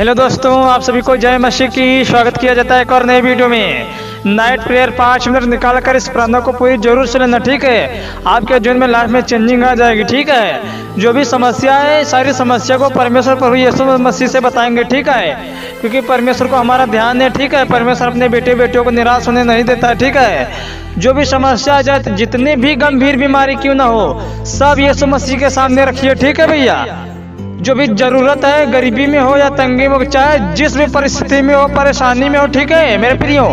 Hello दोस्तों, आप सभी को जय मसीह की स्वागत किया जाता है एक और नए वीडियो में। नाइट प्रेयर पाँच मिनट निकाल कर इस प्रार्थना को पूरी ज़रूर से लेना, ठीक है? आपके जीवन में लाइफ में चेंजिंग आ जाएगी, ठीक है? जो भी समस्या है, सारी समस्या को परमेश्वर प्रभु यीशु मसीह से बताएँगे, ठीक है? क्योंकि परमेश्वर को हमारा ध्यान है, ठीक है? परमेश्वर अपने बेटे बेटियों को निराश होने नहीं देता ठीक है? जो भी समस्या आ जाए, जितनी भी गंभीर बीमारी क्यों ना हो, सब यीशु मसीह के सामने रखिए, ठीक है भैया? जो भी ज़रूरत है, गरीबी में हो या तंगी में चाहे जिस भी परिस्थिति में हो, परेशानी में हो, ठीक है? मेरे प्रियो,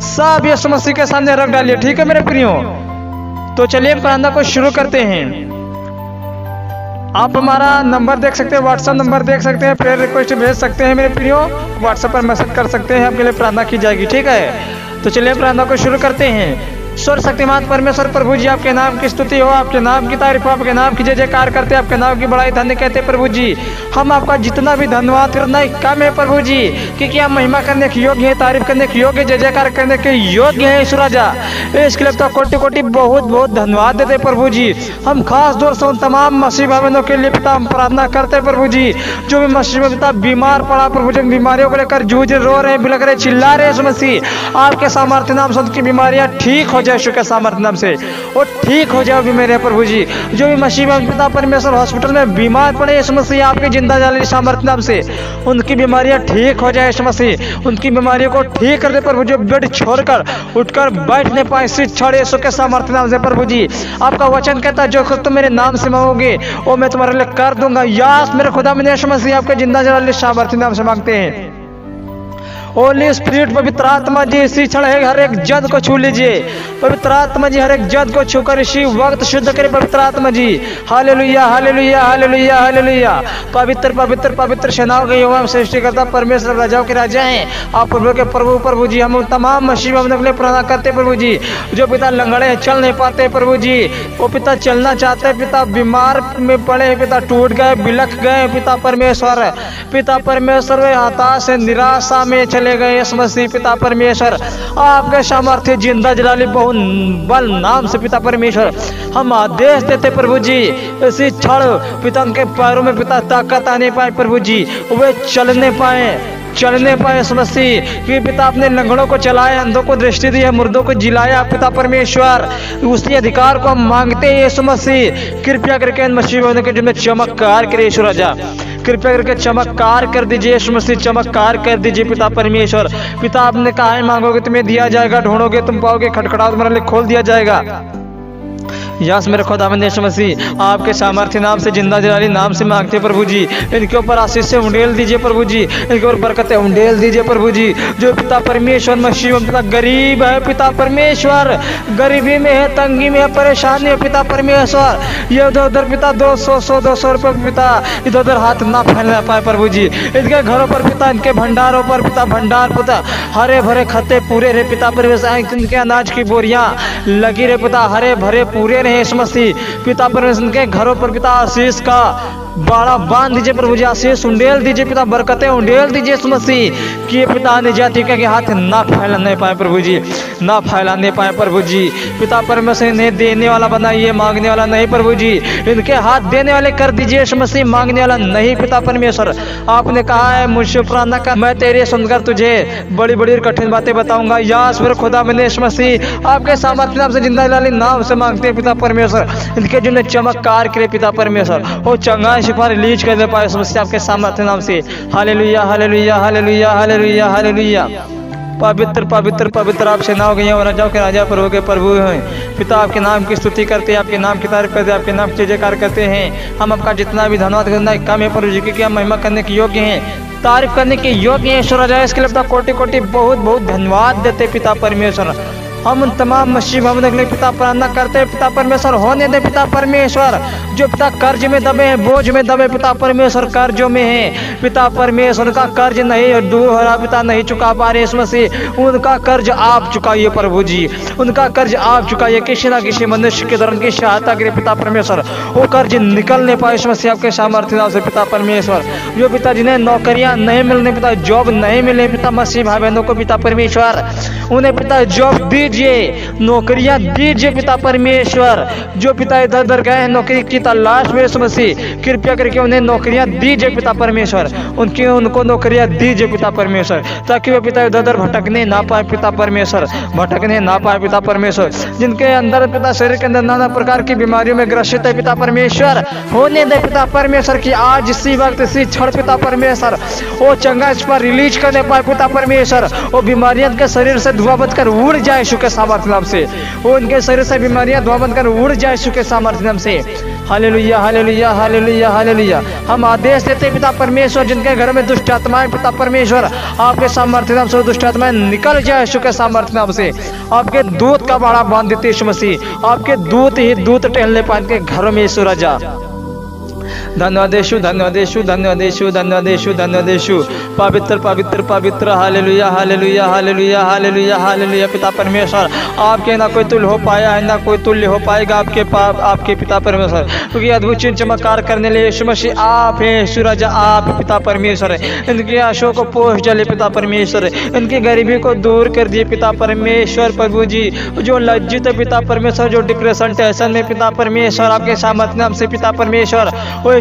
सब ये समस्या के सामने रख डालिए, ठीक है मेरे प्रियो? तो चलिए प्रार्थना को शुरू करते हैं। आप हमारा नंबर देख सकते हैं व्हाट्सएप नंबर देख सकते हैं प्रेयर रिक्वेस्ट भेज सकते हैं मेरे प्रियो। व्हाट्सएप पर मैसेज कर सकते हैं, आपके लिए प्रार्थना की जाएगी, ठीक है? तो चलिए प्रार्थना को शुरू करते हैं। स्वर शक्तिमान परमेश्वर प्रभु जी, आपके नाम की स्तुति हो, आपके नाम की तारीफ़ हो, आपके नाम की जय जयकार करते आपके नाम की बड़ाई धन्य कहते प्रभु जी। हम आपका जितना भी धन्यवाद करना कम है प्रभु जी, क्योंकि आप महिमा करने के योग्य है, तारीफ़ करने के योग्य जय जयकार करने के योग्य है ईश्वर राजा। इसके लिए तो कोटि कोटि बहुत बहुत धन्यवाद देते प्रभु जी। हम खास तौर से उन तमाम मसीह भावनों के लिए पिता हम प्रार्थना करते प्रभु जी, जो भी मसीह में पिता बीमार पड़ा, प्रभु जी, बीमारियों को लेकर जूझ रो रहे बिलक रहे, चिल्ला रहे मसीह आपके सामर्थ्य नाम से उनकी बीमारियाँ ठीक हो यीशु के सामर्थ्य नाम से। वो ठीक हो जाओ भी मेरे प्रभु जी। जो भी मसीह पिता परमेश्वर हॉस्पिटल में बीमार पड़े इस मसीह आपके ज़िंदा जाले सामर्थ्य नाम से। उनकी बीमारियाँ ठीक हो जाए इस मसीह। उनकी बीमारियों को ठीक कर दे प्रभु जी बेड छोड़कर, उठकर बैठ नहीं पाए सिर छड़े यीशु के सामर्थ्य नाम से प्रभु जी। आपका वचन कहता है, जो खुद तुम मेरे नाम से मांगोगे, वो मैं तुम्हारे लिए कर दूँगा। यास मेरे खुदा में मसीह आपके ज़िंदा जाले सामर्थ्य नाम से मांगते हैं। होली स्पिरिट पवित्र आत्मा जी, इसी क्षण हर एक जद को छू लीजिए। पवित्र आत्मा जी, हर एक जद को छूकर इसी वक्त शुद्ध करे पवित्र आत्मा जी। हाले लुया हाले लुया हाले लुया हाले लुया पवित्र पवित्र पवित्र सेनाओं के युवा, सृष्टिकर्ता, परमेश्वर, राजाओं के राजा हैं। आप प्रभु के प्रभु प्रभु जी, हम तमाम मसीह के लिए प्रार्थना करते प्रभु जी। जो पिता लंगड़े हैं, चल नहीं पाते, प्रभु जी। वो पिता चलना चाहते हैं, पिता बीमार में पड़े हैं, पिता टूट गए, बिलख गए पिता परमेश्वर पिता परमेश्वर हताश निराशा में चले गए यस मसीह पिता परमेश्वर। आपके सामर्थ्य ज़िंदा जलाली बहु बल नाम से पिता परमेश्वर। हम आदेश देते प्रभु जी, इसी क्षण पिता के पैरों में पिता ताकत आने पाए प्रभु जी, वे चलने पाए चलने पाए मसीह कि पिता अपने लंगड़ों को चलाया अंधों को दृष्टि दी है मुर्दों को जिलाया पिता परमेश्वर। उसी अधिकार को हम मांगते हैं यीशु मसीह कृपया करके मसीह होने के जिनमें चमत्कार करे राजा कृपया करके चमत्कार कर दीजिए, यीशु मसीह, चमत्कार कर दीजिए, पिता परमेश्वर। पिता, आपने कहा मांगोगे तुम्हें दिया जाएगा, ढूंढोगे, तुम पाओगे खटखड़ाओ तुम्हारे लिए खोल दिया जाएगा। यस मेरे खुदा यीशु मसीह, आपके सामर्थ्य नाम से ज़िंदा जलाली नाम से मांगते प्रभु जी। इनके ऊपर आशीष से उंडेल दीजिए, प्रभु जी। इनके ऊपर बरकतें उंडेल दीजिए, प्रभु जी। जो पिता परमेश्वर, मसीह पिता गरीब है, पिता परमेश्वर। गरीबी में है, तंगी में है, परेशानी है, पिता परमेश्वर। ये उधर उधर पिता, दो सौ सौ, दो सौ रुपये पिता, इधर उधर हाथ ना फैलना पाए, प्रभु जी। इनके घरों पर पिता, इनके भंडारों पर पिता, भंडार पिता, हरे भरे खत्ते पूरे रहे, पिता परमेश्वर इनके अनाज की बोरियाँ लगी रहे, पिता, हरे भरे पूरे रहे समस्ती। पिता परमेश्वर के घरों पर पिता आशीष का बाड़ा बाँध दीजिए प्रभु जी, आशीष उंडेल दीजिए पिता बरकतें, उंडेल दीजिए इस मसीह। कि पिता ने जाति के हाथ ना फैलाने पाए प्रभु जी, ना फैलाने पाए प्रभु जी। पिता परमेश्वर ने देने वाला बनाइए मांगने वाला नहीं प्रभु जी। इनके हाथ देने वाले कर दीजिए इस मसीह, मांगने वाला नहीं पिता परमेश्वर। आपने कहा है, मुझसे प्रार्थना कर, मैं तेरे सुनकर तुझे बड़ी बड़ी कठिन बातें बताऊँगा। या फिर खुदा मैंने मसीह। आपके सामर्थ्य नाम से ज़िंदा नाम से मांगते हैं पिता परमेश्वर। इनके जिन्हें चमत्कार करे पिता परमेश्वर। वो चंगा शिफा रिलीज़ कर दे पाए, समस्या आपके सामर्थ्य नाम से। हाले लुया हाले लुया हाले लुया हाले लुया हाले लुया पवित्र पवित्र पवित्र आप सेनाओं के यहाँ राजाओं के राजा प्रभु के प्रभु हैं। पिता आपके नाम की स्तुति करते हैं, आपके नाम की तारीफ़ करते हैं, आपके नाम की जयकार करते हैं। हम आपका जितना भी धन्यवाद करना है कम है, प्रभु जी क्योंकि हम महिमा करने के योग्य हैं, तारीफ़ करने के योग्य हैं। ईश्वर राजा, इसके लिए कोटि कोटि बहुत बहुत धन्यवाद देते पिता परमेश्वर। हम उन तमाम मसीह भवन के लिए पिता प्रार्थना करते हैं पिता परमेश्वर होने दे, पिता परमेश्वर। जो पिता कर्ज में दबे हैं, बोझ में दबे पिता परमेश्वर कर्जों में है। पिता परमेश्वर का कर्ज नहीं हो रहा पिता नहीं चुका पा रहे इस मसीह। उनका कर्ज आप चुकाइए प्रभु जी। उनका कर्ज आप चुकाइए। किसी ना किसी मनुष्य के धर्म की सहायता करे पिता परमेश्वर वो कर्ज निकल नहीं पाए इस मसीह आपके सामर्थ्य से पिता परमेश्वर। जो पिता जिन्हें नौकरियाँ नहीं मिलने, पिता जॉब नहीं मिले, पिता मसीह भाई बहनों को पिता परमेश्वर। उन्हें पिता जॉब दी दीजिए। नौकरियाँ दीजिए पिता परमेश्वर। जो पिता इधर उधर गए हैं, नौकरी की तलाश में यीशु मसीह कृपया करके उन्हें नौकरियाँ दीजिए पिता परमेश्वर। उनकी, उनको नौकरियाँ दीजिए पिता परमेश्वर, ताकि वे पिता इधर उधर भटकने ना पाए पिता परमेश्वर। भटकने ना पाए पिता परमेश्वर। जिनके अंदर पिता शरीर के अंदर नाना प्रकार की बीमारियों में ग्रसित है पिता परमेश्वर, होने दे पिता परमेश्वर की आज इसी वक्त, इसी क्षण पिता परमेश्वर। वो चंगा इस पर रिलीज़ करने पाए पिता परमेश्वर। वो बीमारियाँ के शरीर से धुआँ बंद कर उड़ जाए के सामर्थ्य नाम से। वो उनके शरीर से बीमारियाँ धुआँ बंद कर उड़ जाए यीशु के सामर्थ्य नाम से। हालेलुया हालेलुया हालेलुया हालेलुया। हम आदेश देते पिता परमेश्वर, जिनके घर में दुष्ट आत्माएँ पिता परमेश्वर, आपके सामर्थ्य नाम से दुष्ट आत्माएँ निकल जाए यीशु के सामर्थ्य नाम से। आपके दूत का बाड़ा बाँध देते यीशु मसीह। आपके दूत ही दूत टहलने पाए के घरों में यीशु राजा। धन्यवादेशु धन्यवादेशु धन्यवादेशु धन्यवादेशु धन्यवादेशु पवित्र पवित्र पवित्र, हालेलुया हालेलुया हालेलुया हालेलुया हालेलुया, पिता परमेश्वर। आपके ना कोई तुल्य हो पाया है, ना कोई तुल्य हो पाएगा आपके पाप, आपके पिता परमेश्वर। क्योंकि अद्भुत चिन्ह चमत्कार करने लिए यीशु मसीह आप हैं सूरज आप पिता परमेश्वर है। इनके आशों को पोष जले पिता परमेश्वर है। इनकी गरीबी को दूर कर दिए, पिता परमेश्वर, प्रभु जी। जो लज्जित है, पिता परमेश्वर, जो डिप्रेशन टेंशन में, पिता परमेश्वर, आपके सामर्थ्य से पिता परमेश्वर।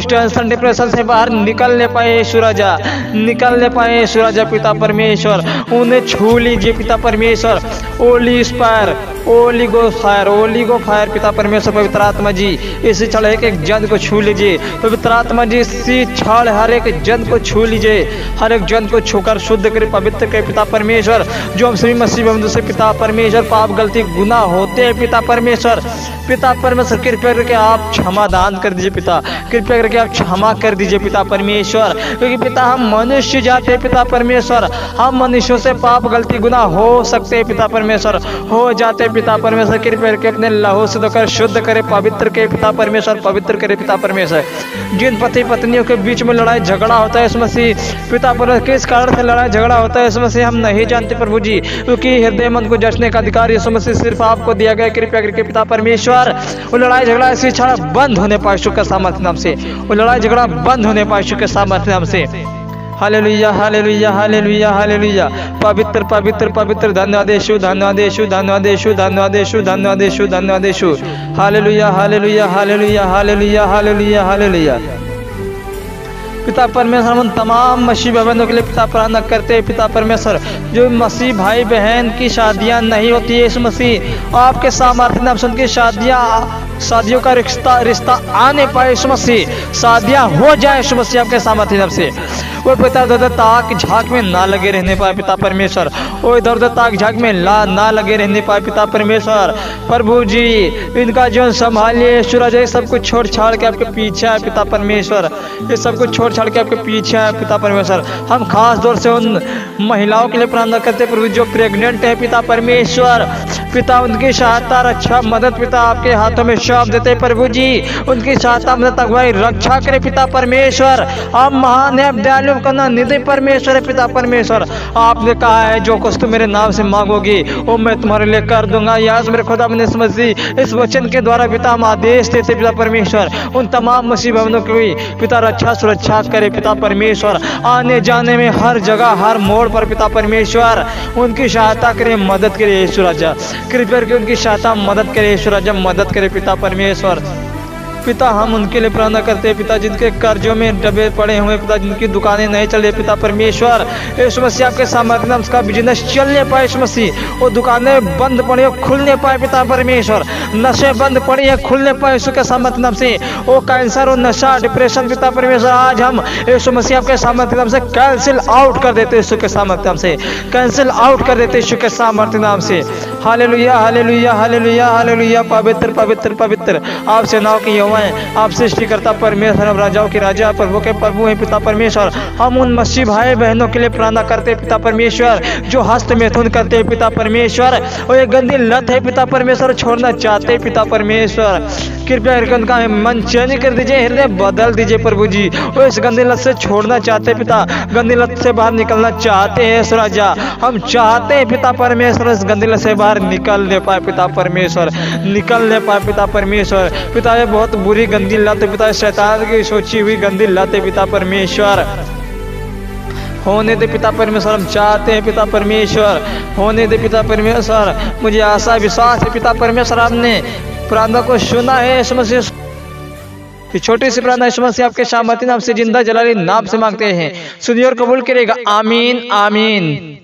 टेंशन डिप्रेशन से बाहर निकलने पाए सूरजा निकलने पाए सूरजा पिता परमेश्वर। उन्हें छू लीजिए पिता परमेश्वर। ओली स्पायर ओली गो फायर ओली गो फायर पिता परमेश्वर, पवित्र आत्मा जी, इस क्षण एक एक जन को छू लीजिए। पवित्र आत्मा जी, इसी क्षण हर एक जन को छू लीजिए। हर एक जन को छूकर शुद्ध करे, पवित्र करे, पिता परमेश्वर। जो हम श्री मसीह बंधु से पिता परमेश्वर, पाप, गलती गुना होते हैं, पिता परमेश्वर। पिता परमेश्वर, कृपया करके आप क्षमा दान कर दीजिए पिता। कृपया करके आप क्षमा कर दीजिए पिता परमेश्वर। क्योंकि पिता, हम मनुष्य जाते हैं, पिता परमेश्वर। हम मनुष्यों से पाप, गलती गुना हो सकते हैं, पिता परमेश्वर। हो जाते हैं, पिता परमेश्वर। कृपया करके अपने लहू से धोकर, शुद्ध करे, पवित्र के पिता परमेश्वर, पवित्र करे, पिता परमेश्वर। जिन पति पत्नियों के बीच में लड़ाई, झगड़ा होता है, इस मसीह, पिता परमेश्वर, किस कारण से लड़ाई, झगड़ा होता है, इस मसीह, हम नहीं जानते प्रभु जी। क्योंकि हृदय मन को जचने का अधिकार यीशु मसीह सिर्फ़ आपको दिया गया कृपया करके पिता परमेश्वर, वो लड़ाई, झगड़ा क्षण बंद होने पाए शुक्र के सामर्थ्य नाम से। वो लड़ाई झगड़ा बंद होने पाए यीशु के सामर्थ्य नाम से हालेलुया हालेलुया हालेलुया हालेलुया। पवित्र पवित्र पवित्र, धन्यवादेशु धन्यवादेशु धन्यवादेशु धन्यवादेशु धन्यवादेशु धन्यवादेशु। हालेलुया हालेलुया हालेलुया हालेलुया हालेलुया हालेलुया। पिता परमेश्वर, हम तमाम मसीह बहनों के लिए पिता प्रार्थना करते हैं। पिता परमेश्वर, जो मसीह भाई बहन की शादियाँ नहीं होती है इस मसीह, आपके सामर्थ्य नाम से उनकी शादियाँ शादियों का रिश्ता रिश्ता आने पाए इस मसीह शादियाँ हो जाए इस मसीह आपके सामर्थ्य नाम से। वो पिता इधर ताक झाक में ना लगे रहने पाए पिता परमेश्वर। वो इधर उधर ताक झाक में ला ना लगे रहने पाए पिता परमेश्वर। प्रभु जी, इनका जीवन संभालिए, सूरज, ये सब कुछ छोड़ छाड़ के आपके पीछे है पिता परमेश्वर। ये सब कुछ छोड़ छाड़ के आपके पीछे है पिता परमेश्वर। हम खास तौर से उन महिलाओं के लिए प्रार्थना करते प्रभु जो प्रेग्नेंट है पिता परमेश्वर। पिता उनकी सहायता रक्षा, मदद पिता आपके हाथों में शब्द देते प्रभु जी। उनकी सहायता मदद अगुवाई रक्षा करे पिता परमेश्वर। आप महान है दयालु करना निधि परमेश्वर है पिता परमेश्वर। आपने कहा है, जो कुछ तुम मेरे नाम से मांगोगी, वो मैं तुम्हारे लिए कर दूँगा। यास मेरे खुदा मैंने समझी, इस वचन के द्वारा पिता हम आदेश देते पिता परमेश्वर। उन तमाम भवनों की पिता रक्षा, सुरक्षा करे पिता परमेश्वर। आने जाने में हर जगह, हर मोड़ पर पिता परमेश्वर। उनकी सहायता करे, मदद करे ईश्वर राजा। कृपया करके उनकी सहायता मदद करे, ईश्वर जब मदद करे, पिता परमेश्वर। पिता, हम उनके लिए प्रार्थना करते हैं, पिता, जिनके कर्जों में डबे पड़े हुए पिता, जिनकी दुकानें नहीं चल रही, पिता परमेश्वर इस मसीह आपके सामर्थ्य नाम उसका बिज़नेस चलने पाए इस मसीह। वो दुकानें बंद पड़ी हो खुलने पाए, पिता परमेश्वर। नशे बंद पड़ी है खुलने पाए, यीशु के सामर्थ्य नाम से। वो कैंसर और नशा डिप्रेशन पिता परमेश्वर, आज हम यीशु मसीह आपके सामर्थ्य नाम से कैंसिल आउट कर देते यीशु के सामर्थ्य नाम से। कैंसिल आउट कर देते यीशु के सामर्थ्य नाम से। हालेलुया हालेलुया हालेलुया हालेलुया, पवित्र पवित्र पवित्र। आप सेनाओं की यहोवा हैं, आप सृष्टिकर्ता परमेश्वर अब राजाओं के राजा, प्रभु के प्रभु हैं, पिता परमेश्वर। हम उन मसीह भाई बहनों के लिए प्रार्थना करते हैं, पिता परमेश्वर, जो हस्त मैथुन करते हैं, पिता परमेश्वर। और ये गंदी लत है, पिता परमेश्वर, छोड़ना चाहते हैं, पिता परमेश्वर। कृपया करके उनका मन चेंज कर दीजिए, हृदय बदल दीजिए, प्रभु जी। और इस गंदी लत से छोड़ना चाहते हैं, पिता, गंदी लत से बाहर निकलना चाहते हैं राजा। हम चाहते हैं, पिता परमेश्वर, इस गंदी लत से बाहर निकल ले पाए पिता परमेश्वर। निकल ले पाए पिता परमेश्वर। पिता ये बहुत बुरी गंदी लत पिता शैतान की सोची हुई गंदी लत पिता परमेश्वर। होने दे पिता परमेश्वर, हम चाहते हैं पिता परमेश्वर। होने दे पिता परमेश्वर, मुझे आशा, विश्वास है पिता परमेश्वर आपने। प्रार्थना को सुना है समस्या कि छोटी सी प्रार्थना समस्या आपके शामती नाम से ज़िंदा जलाली नाम से मांगते हैं। सुनिए और कबूल करेगा आमीन आमीन।